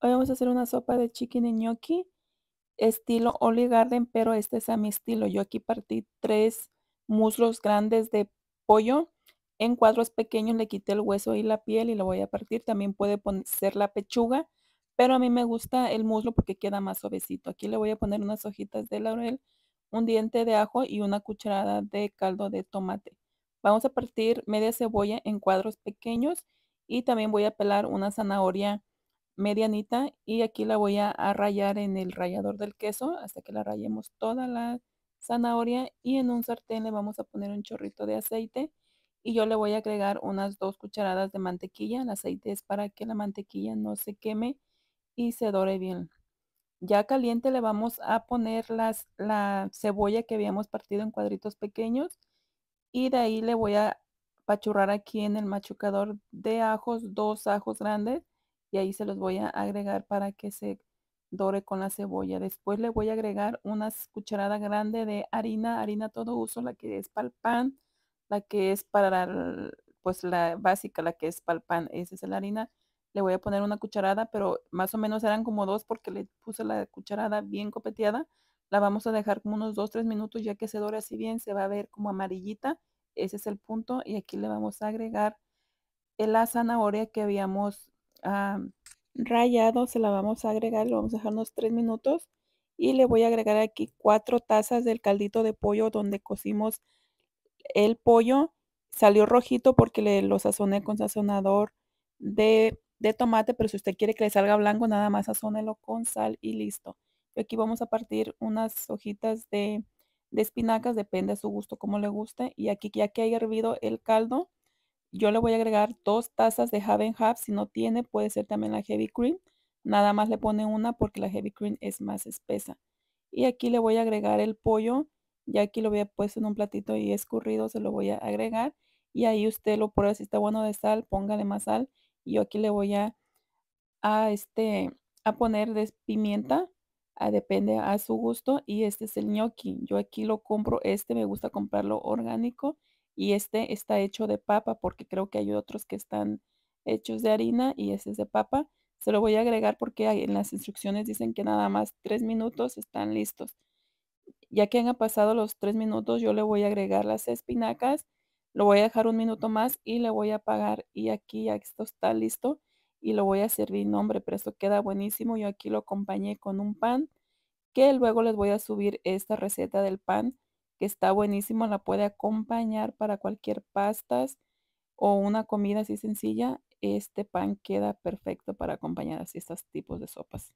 Hoy vamos a hacer una sopa de chicken y gnocchi, estilo Olive Garden, pero este es a mi estilo. Yo aquí partí tres muslos grandes de pollo en cuadros pequeños, le quité el hueso y la piel y lo voy a partir. También puede ser la pechuga, pero a mí me gusta el muslo porque queda más suavecito. Aquí le voy a poner unas hojitas de laurel, un diente de ajo y una cucharada de caldo de tomate. Vamos a partir media cebolla en cuadros pequeños y también voy a pelar una zanahoria medianita y aquí la voy a, rayar en el rallador del queso hasta que la rayemos toda la zanahoria y en un sartén le vamos a poner un chorrito de aceite y yo le voy a agregar unas dos cucharadas de mantequilla. El aceite es para que la mantequilla no se queme y se dore bien. Ya caliente le vamos a poner las, la cebolla que habíamos partido en cuadritos pequeños y de ahí le voy a pachurrar aquí en el machucador de ajos, dos ajos grandes y ahí se los voy a agregar para que se dore con la cebolla. Después le voy a agregar una cucharada grande de harina, harina todo uso, la que es para el pan, la que es para, pues la básica, la que es para el pan, esa es la harina. Le voy a poner una cucharada, pero más o menos eran como dos porque le puse la cucharada bien copeteada. La vamos a dejar como unos 2-3 minutos ya que se dore así bien, se va a ver como amarillita. Ese es el punto y aquí le vamos a agregar la zanahoria que habíamos rayado se la vamos a agregar, lo vamos a dejar unos 3 minutos y le voy a agregar aquí 4 tazas del caldito de pollo donde cocimos el pollo. Salió rojito porque le lo sazoné con sazonador de, de tomate, pero si usted quiere que le salga blanco, nada más sazónelo con sal y listo. Y aquí vamos a partir unas hojitas de, de espinacas, depende de su gusto, como le guste. Y aquí ya que haya hervido el caldo, yo le voy a agregar dos tazas de Have Half. Si no tiene, puede ser también la Heavy Cream. Nada más le pone una porque la Heavy Cream es más espesa. Y aquí le voy a agregar el pollo. Ya aquí lo voy a puesto en un platito y escurrido, se lo voy a agregar. Y ahí usted lo prueba si está bueno de sal, póngale más sal. Y yo aquí le voy a, a, este, a poner de pimienta. A, depende a su gusto. Y este es el gnocchi. Yo aquí lo compro. Este me gusta comprarlo orgánico y este está hecho de papa porque creo que hay otros que están hechos de harina y ese es de papa. Se lo voy a agregar porque en las instrucciones dicen que nada más tres minutos están listos. Ya que han pasado los tres minutos, yo le voy a agregar las espinacas, lo voy a dejar un minuto más y le voy a apagar. Y aquí ya esto está listo y lo voy a servir. nombre pero esto queda buenísimo. Yo aquí lo acompañé con un pan que luego les voy a subir esta receta del pan que está buenísimo, la puede acompañar para cualquier pastas o una comida así sencilla. Este pan queda perfecto para acompañar así estos tipos de sopas.